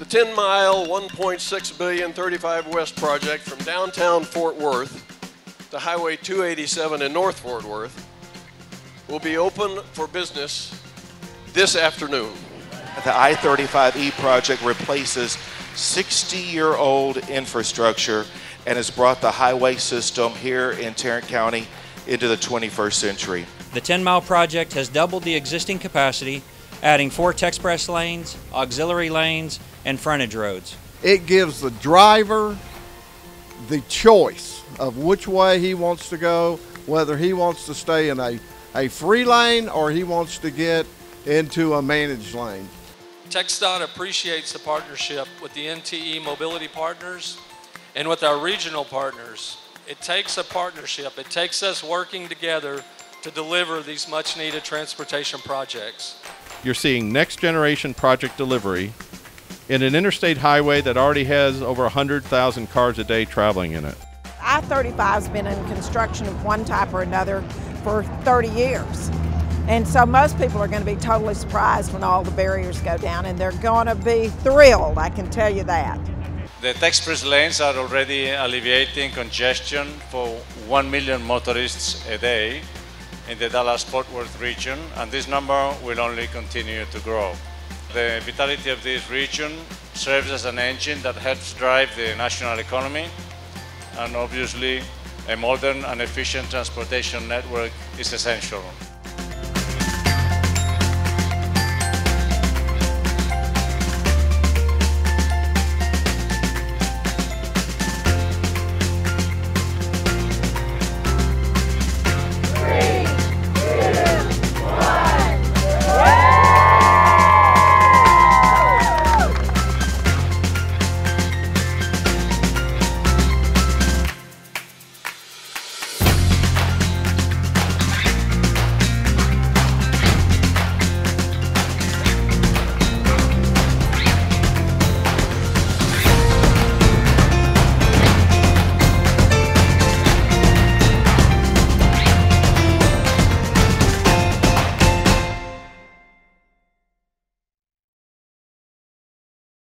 The 10 mile, 1.6 billion 35 West project from downtown Fort Worth to Highway 287 in North Fort Worth will be open for business this afternoon. The I 35E project replaces 60 year old infrastructure and has brought the highway system here in Tarrant County into the 21st century. The 10 mile project has doubled the existing capacity, adding four express lanes, auxiliary lanes, and frontage roads. It gives the driver the choice of which way he wants to go, whether he wants to stay in a, a free lane or he wants to get into a managed lane. TxDOT appreciates the partnership with the NTE Mobility Partners and with our regional partners. It takes a partnership, it takes us working together to deliver these much needed transportation projects. You're seeing next generation project delivery in an interstate highway that already has over 100,000 cars a day traveling in it. I 35 has been in construction of one type or another for 30 years. And so most people are going to be totally surprised when all the barriers go down, and they're going to be thrilled, I can tell you that. The express lanes are already alleviating congestion for 1 million motorists a day in the Dallas-Fort Worth region, and this number will only continue to grow. The vitality of this region serves as an engine that helps drive the national economy, and obviously a modern and efficient transportation network is essential.